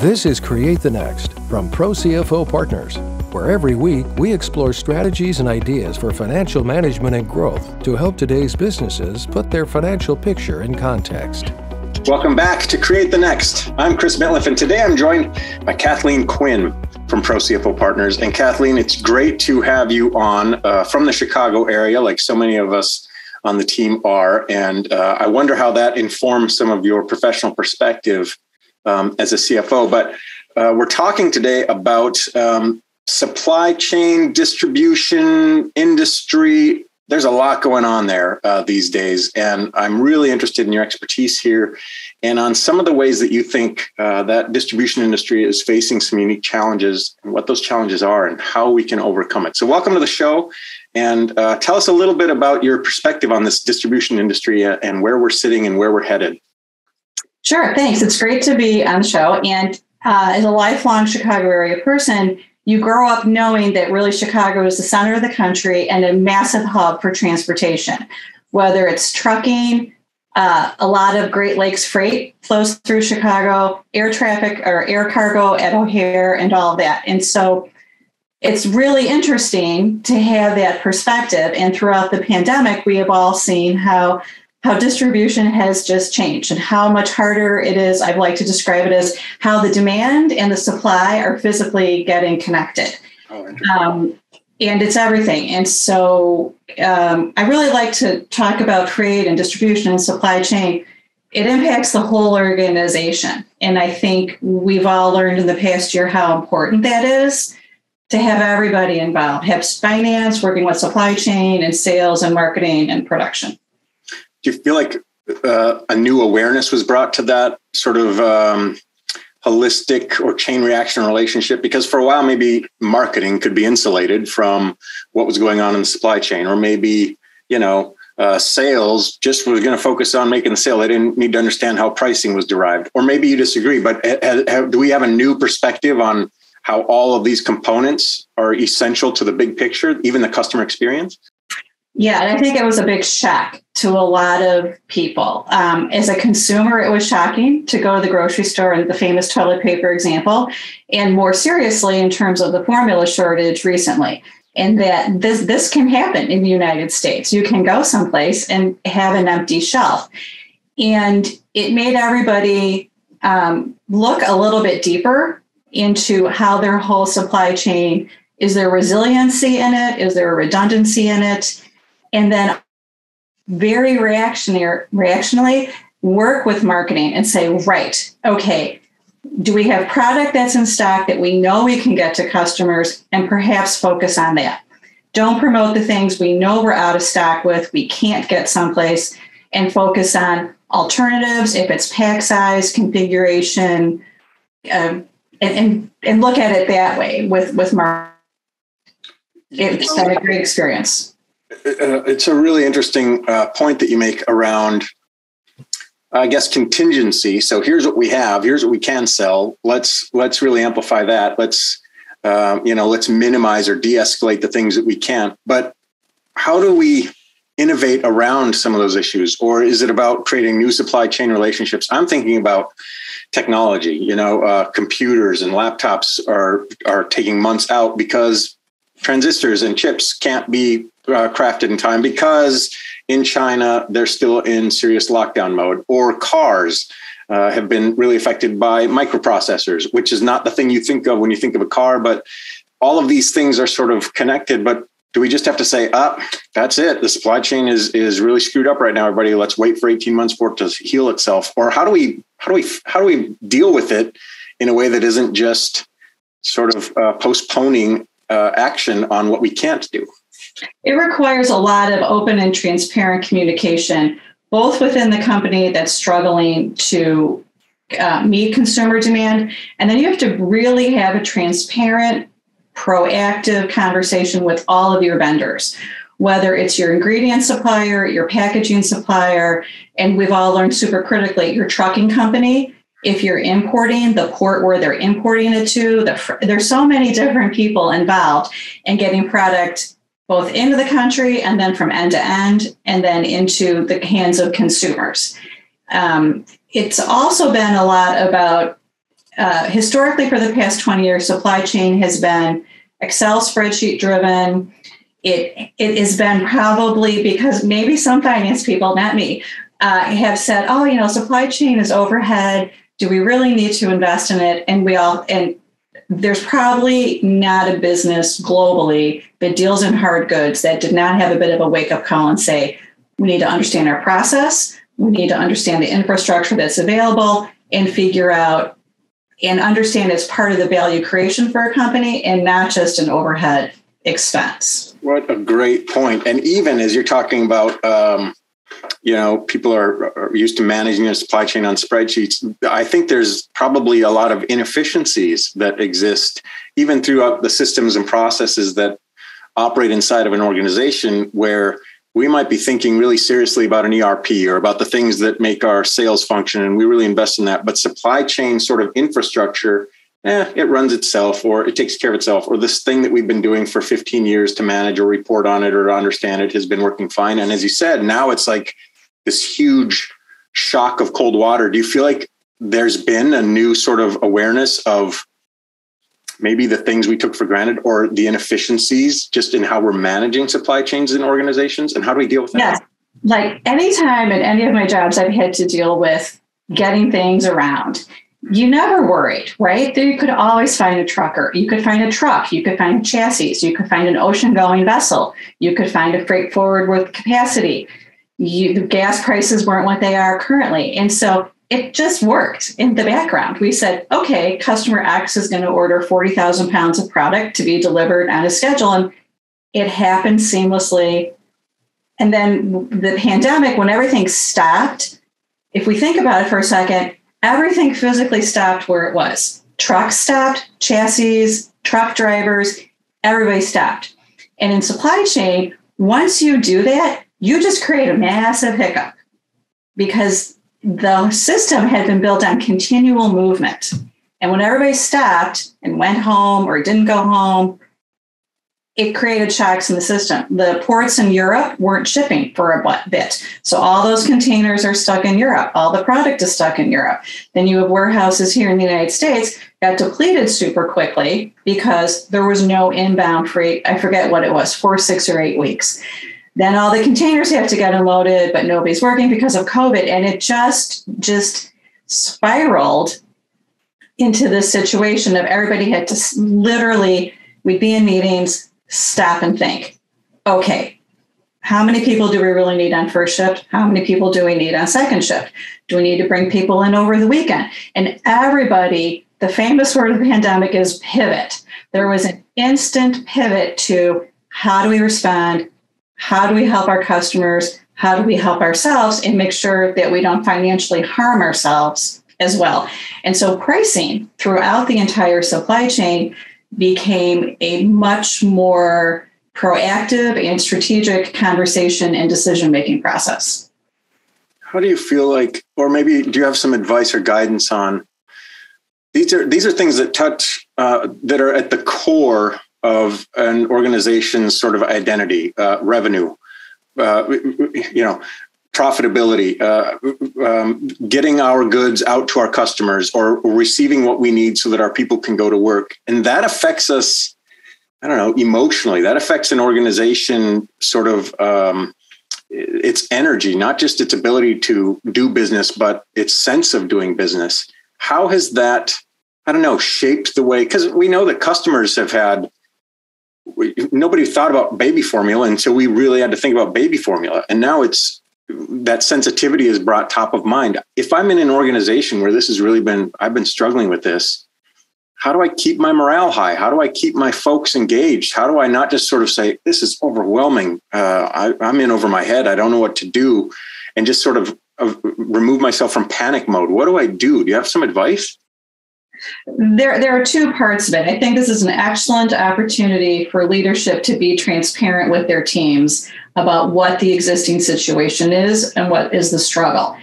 This is Create the Next from Pro CFO Partners, where every week we explore strategies and ideas for financial management and growth to help today's businesses put their financial picture in context. Welcome back to Create the Next. I'm Chris Mitliff, and today I'm joined by Kathleen Quinn from Pro CFO Partners. And Kathleen, it's great to have you on uh, from the Chicago area, like so many of us on the team are. And uh, I wonder how that informs some of your professional perspective um, as a CFO. But uh, we're talking today about um, supply chain, distribution, industry. There's a lot going on there uh, these days. And I'm really interested in your expertise here and on some of the ways that you think uh, that distribution industry is facing some unique challenges and what those challenges are and how we can overcome it. So, welcome to the show. And uh, tell us a little bit about your perspective on this distribution industry uh, and where we're sitting and where we're headed. Sure, thanks. It's great to be on the show. And uh, as a lifelong Chicago area person, you grow up knowing that really Chicago is the center of the country and a massive hub for transportation, whether it's trucking, uh, a lot of Great Lakes freight flows through Chicago, air traffic or air cargo at O'Hare, and all of that. And so it's really interesting to have that perspective. And throughout the pandemic, we have all seen how how distribution has just changed and how much harder it is. I'd like to describe it as how the demand and the supply are physically getting connected. Oh, um, and it's everything. And so um, I really like to talk about trade and distribution and supply chain. It impacts the whole organization. And I think we've all learned in the past year how important that is to have everybody involved, have finance, working with supply chain and sales and marketing and production do you feel like uh, a new awareness was brought to that sort of um, holistic or chain reaction relationship? Because for a while, maybe marketing could be insulated from what was going on in the supply chain, or maybe you know. Uh, sales just was going to focus on making the sale. They didn't need to understand how pricing was derived. Or maybe you disagree, but ha- ha- do we have a new perspective on how all of these components are essential to the big picture, even the customer experience? Yeah, and I think it was a big shock to a lot of people. Um, as a consumer, it was shocking to go to the grocery store and the famous toilet paper example, and more seriously, in terms of the formula shortage recently. And that this this can happen in the United States. You can go someplace and have an empty shelf, and it made everybody um, look a little bit deeper into how their whole supply chain is there resiliency in it? Is there a redundancy in it? And then very reactionary reactionally work with marketing and say right okay do we have product that's in stock that we know we can get to customers and perhaps focus on that? Don't promote the things we know we're out of stock with we can't get someplace and focus on alternatives if it's pack size configuration um, and, and, and look at it that way with with marketing it's been a great experience uh, it's a really interesting uh, point that you make around I guess contingency. So here's what we have. Here's what we can sell. Let's let's really amplify that. Let's uh, you know let's minimize or de-escalate the things that we can't. But how do we innovate around some of those issues, or is it about creating new supply chain relationships? I'm thinking about technology. You know, uh, computers and laptops are are taking months out because transistors and chips can't be uh, crafted in time because in China they're still in serious lockdown mode, or cars. Uh, have been really affected by microprocessors, which is not the thing you think of when you think of a car, but all of these things are sort of connected. But do we just have to say, up, ah, that's it. The supply chain is is really screwed up right now. Everybody, let's wait for 18 months for it to heal itself. Or how do we how do we how do we deal with it in a way that isn't just sort of uh, postponing uh, action on what we can't do? It requires a lot of open and transparent communication, both within the company that's struggling to uh, meet consumer demand, and then you have to really have a transparent, proactive conversation with all of your vendors whether it's your ingredient supplier, your packaging supplier, and we've all learned super critically your trucking company. If you're importing the port where they're importing it to, the, there's so many different people involved in getting product both into the country and then from end to end, and then into the hands of consumers. Um, it's also been a lot about uh, historically for the past 20 years, supply chain has been Excel spreadsheet driven. It, it has been probably because maybe some finance people, not me, uh, have said, oh, you know, supply chain is overhead. Do we really need to invest in it? And we all, and there's probably not a business globally that deals in hard goods that did not have a bit of a wake up call and say, we need to understand our process. We need to understand the infrastructure that's available and figure out and understand it's part of the value creation for a company and not just an overhead expense. What a great point. And even as you're talking about, um, you know, people are, are, used to managing their supply chain on spreadsheets. I think there's probably a lot of inefficiencies that exist even throughout the systems and processes that operate inside of an organization where we might be thinking really seriously about an ERP or about the things that make our sales function, and we really invest in that. But supply chain sort of infrastructure, eh, it runs itself or it takes care of itself, or this thing that we've been doing for 15 years to manage or report on it or to understand it has been working fine. And as you said, now it's like this huge shock of cold water. Do you feel like there's been a new sort of awareness of maybe the things we took for granted or the inefficiencies just in how we're managing supply chains in organizations and how do we deal with that? Yes. Like anytime in any of my jobs, I've had to deal with getting things around. You never worried, right? You could always find a trucker. You could find a truck. You could find chassis. You could find an ocean going vessel. You could find a freight forward with capacity. You, the gas prices weren't what they are currently. And so it just worked in the background. We said, okay, customer X is going to order 40,000 pounds of product to be delivered on a schedule. And it happened seamlessly. And then the pandemic, when everything stopped, if we think about it for a second, everything physically stopped where it was. Trucks stopped, chassis, truck drivers, everybody stopped. And in supply chain, once you do that, you just create a massive hiccup because the system had been built on continual movement. And when everybody stopped and went home or didn't go home, it created shocks in the system. The ports in Europe weren't shipping for a bit. So all those containers are stuck in Europe. All the product is stuck in Europe. Then you have warehouses here in the United States got depleted super quickly because there was no inbound freight. I forget what it was, four, six, or eight weeks. Then all the containers have to get unloaded, but nobody's working because of COVID. And it just, just spiraled into this situation of everybody had to literally, we'd be in meetings, stop and think, okay, how many people do we really need on first shift? How many people do we need on second shift? Do we need to bring people in over the weekend? And everybody, the famous word of the pandemic is pivot. There was an instant pivot to how do we respond? how do we help our customers? How do we help ourselves and make sure that we don't financially harm ourselves as well? And so pricing throughout the entire supply chain became a much more proactive and strategic conversation and decision making process. How do you feel like, or maybe do you have some advice or guidance on? These are these are things that touch uh, that are at the core of an organization's sort of identity, uh, revenue, uh, you know, profitability, uh, um, getting our goods out to our customers or, receiving what we need so that our people can go to work. And that affects us, I don't know, emotionally. That affects an organization sort of um, its energy, not just its ability to do business, but its sense of doing business. How has that, I don't know, shaped the way? Because we know that customers have had we, nobody thought about baby formula until we really had to think about baby formula. And now it's that sensitivity is brought top of mind. If I'm in an organization where this has really been, I've been struggling with this, how do I keep my morale high? How do I keep my folks engaged? How do I not just sort of say, this is overwhelming. Uh, I, am in over my head. I don't know what to do. And just sort of, of remove myself from panic mode. What do I do? Do you have some advice? There, there are two parts of it. I think this is an excellent opportunity for leadership to be transparent with their teams about what the existing situation is and what is the struggle.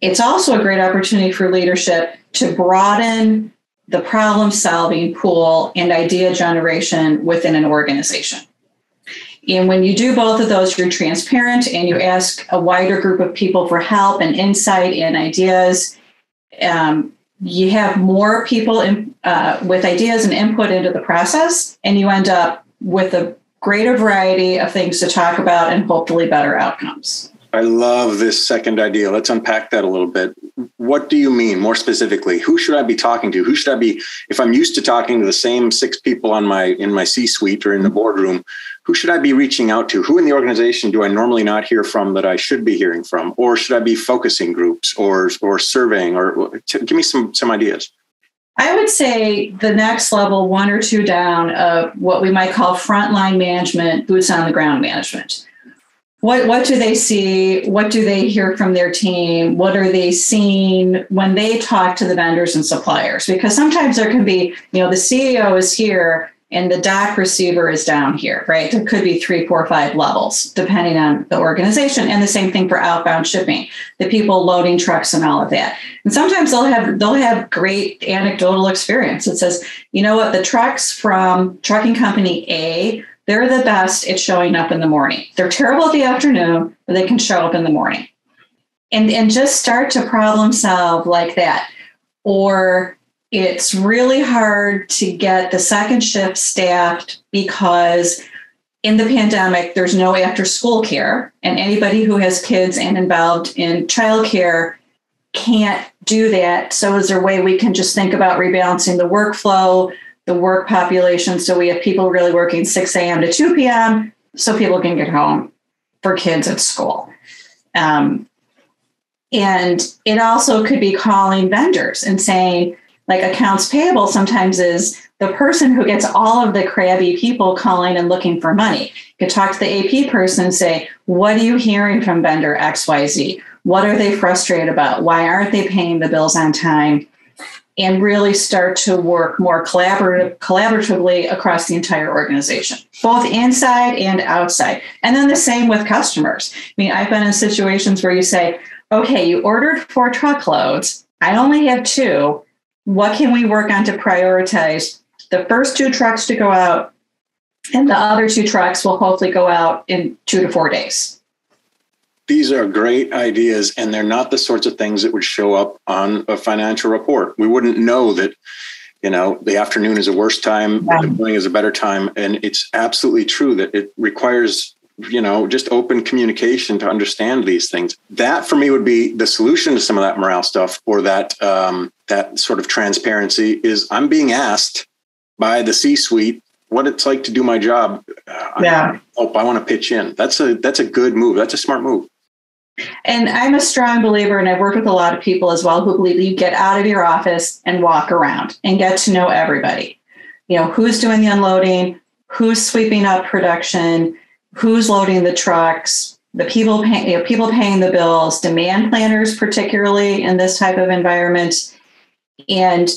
It's also a great opportunity for leadership to broaden the problem solving pool and idea generation within an organization. And when you do both of those, you're transparent and you ask a wider group of people for help and insight and ideas. Um, you have more people in, uh, with ideas and input into the process, and you end up with a greater variety of things to talk about and hopefully better outcomes. I love this second idea. Let's unpack that a little bit. What do you mean more specifically? Who should I be talking to? Who should I be if I'm used to talking to the same six people on my in my C-suite or in the boardroom, who should I be reaching out to? Who in the organization do I normally not hear from that I should be hearing from? Or should I be focusing groups or or surveying or give me some some ideas? I would say the next level, one or two down of what we might call frontline management, boots on the ground management what what do they see? What do they hear from their team? What are they seeing when they talk to the vendors and suppliers? Because sometimes there can be you know the ceo is here and the dock receiver is down here right? There could be three four five levels depending on the organization. And the same thing for outbound shipping the people loading trucks and all of that. And sometimes they'll have they'll have great anecdotal experience. It says you know what? The trucks from trucking company a they're the best at showing up in the morning. They're terrible at the afternoon, but they can show up in the morning. And, and just start to problem solve like that. Or it's really hard to get the second shift staffed because in the pandemic, there's no after school care, and anybody who has kids and involved in childcare can't do that. So, is there a way we can just think about rebalancing the workflow, the work population. So we have people really working 6 a.m. to 2 p.m. so people can get home for kids at school. Um, and it also could be calling vendors and saying, like accounts payable sometimes is the person who gets all of the crabby people calling and looking for money. You could talk to the AP person and say, What are you hearing from vendor XYZ? What are they frustrated about? Why aren't they paying the bills on time? And really start to work more collaborative, collaboratively across the entire organization, both inside and outside. And then the same with customers. I mean, I've been in situations where you say, okay, you ordered four truckloads, I only have two. What can we work on to prioritize the first two trucks to go out? And the other two trucks will hopefully go out in two to four days these are great ideas and they're not the sorts of things that would show up on a financial report. We wouldn't know that you know the afternoon is a worse time yeah. the morning is a better time and it's absolutely true that it requires you know just open communication to understand these things. That for me would be the solution to some of that morale stuff or that um, that sort of transparency is i'm being asked by the c suite what it's like to do my job. Yeah I, oh i want to pitch in. That's a that's a good move. That's a smart move and I'm a strong believer, and I've worked with a lot of people as well who believe you get out of your office and walk around and get to know everybody. You know, who's doing the unloading, who's sweeping up production, who's loading the trucks, the people pay, you know, people paying the bills, demand planners, particularly in this type of environment. And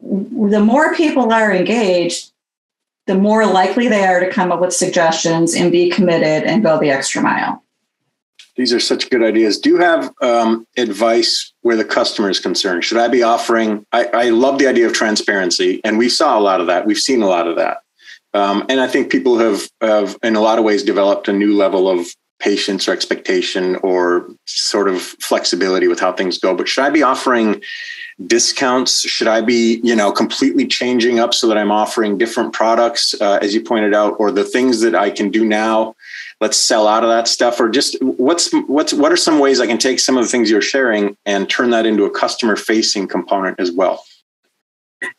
the more people are engaged, the more likely they are to come up with suggestions and be committed and go the extra mile. These are such good ideas. Do you have um, advice where the customer is concerned? Should I be offering? I, I, love the idea of transparency, and we saw a lot of that. We've seen a lot of that, um, and I think people have, have, in a lot of ways, developed a new level of patience or expectation or sort of flexibility with how things go. But should I be offering discounts? Should I be, you know, completely changing up so that I'm offering different products, uh, as you pointed out, or the things that I can do now let's sell out of that stuff or just what's what's what are some ways i can take some of the things you're sharing and turn that into a customer facing component as well?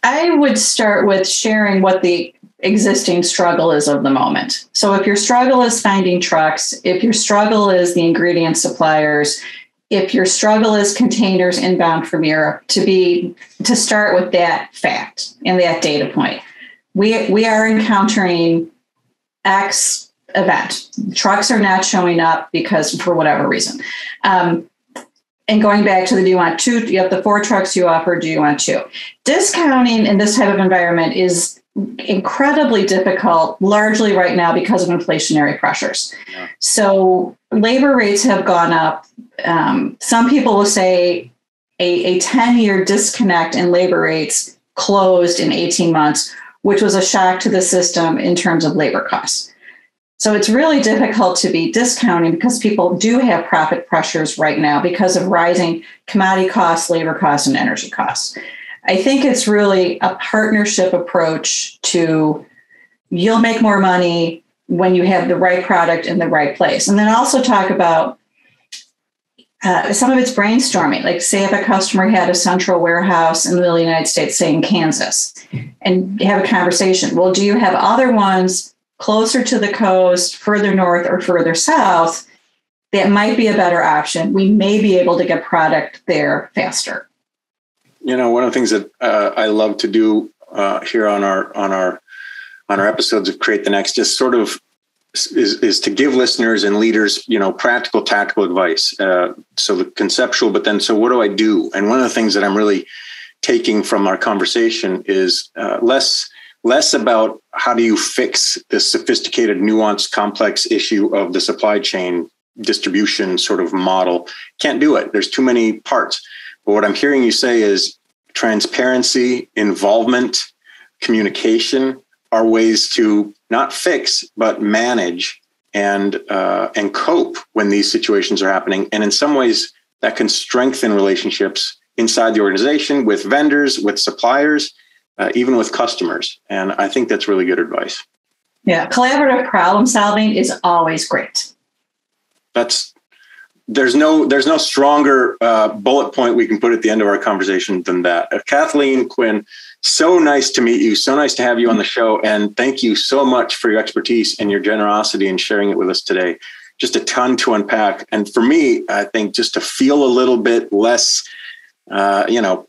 I would start with sharing what the existing struggle is of the moment. So if your struggle is finding trucks if your struggle is the ingredient suppliers if your struggle is containers inbound from europe to be to start with that fact and that data point. We we are encountering x event. Trucks are not showing up because for whatever reason. Um, and going back to the do you want two? You have the four trucks you offer. Do you want two? Discounting in this type of environment is incredibly difficult, largely right now because of inflationary pressures. Yeah. So labor rates have gone up. Um, some people will say a 10 year disconnect in labor rates closed in 18 months, which was a shock to the system in terms of labor costs. So it's really difficult to be discounting because people do have profit pressures right now because of rising commodity costs, labor costs, and energy costs. I think it's really a partnership approach to you'll make more money when you have the right product in the right place. And then also talk about uh, some of it's brainstorming. Like, say, if a customer had a central warehouse in the United States, say in Kansas, and have a conversation. Well, do you have other ones closer to the coast, further north, or further south? That might be a better option. We may be able to get product there faster. You know, one of the things that uh, I love to do uh, here on our on our on our episodes of Create the Next, just sort of is, is to give listeners and leaders, you know, practical, tactical advice. Uh, so the conceptual, but then, so what do I do? And one of the things that I'm really taking from our conversation is uh, less less about how do you fix this sophisticated, nuanced, complex issue of the supply chain distribution sort of model. Can't do it. There's too many parts. But what I'm hearing you say is transparency, involvement, communication, are ways to not fix but manage and uh, and cope when these situations are happening. And in some ways, that can strengthen relationships inside the organization with vendors, with suppliers, uh, even with customers. And I think that's really good advice. Yeah, collaborative problem solving is always great. That's there's no there's no stronger uh, bullet point we can put at the end of our conversation than that. Uh, Kathleen Quinn, so nice to meet you. So nice to have you on the show, and thank you so much for your expertise and your generosity in sharing it with us today. Just a ton to unpack, and for me, I think just to feel a little bit less, uh, you know,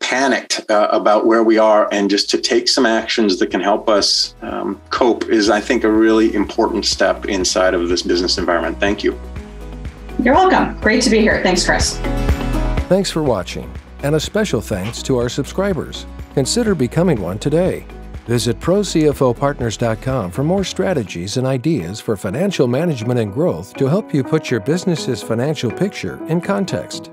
panicked uh, about where we are, and just to take some actions that can help us um, cope is, I think, a really important step inside of this business environment. Thank you. You're welcome. Great to be here. Thanks, Chris. Thanks for watching, and a special thanks to our subscribers. Consider becoming one today. Visit ProCFOPartners.com for more strategies and ideas for financial management and growth to help you put your business's financial picture in context.